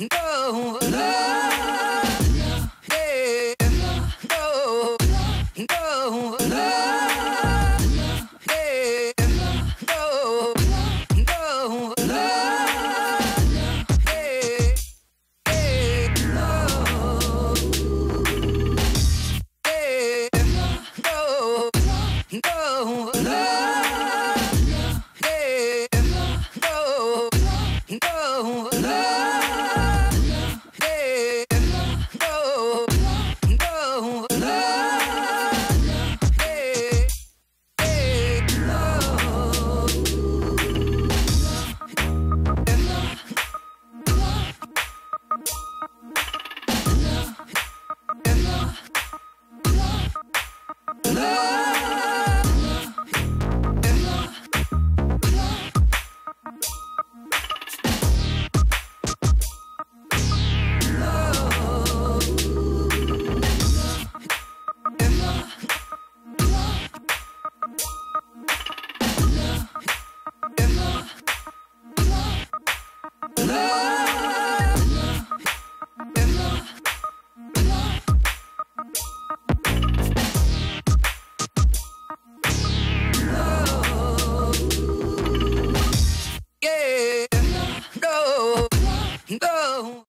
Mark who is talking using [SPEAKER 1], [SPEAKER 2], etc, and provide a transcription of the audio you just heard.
[SPEAKER 1] no, no, no, yeah, no, no, no, no, No.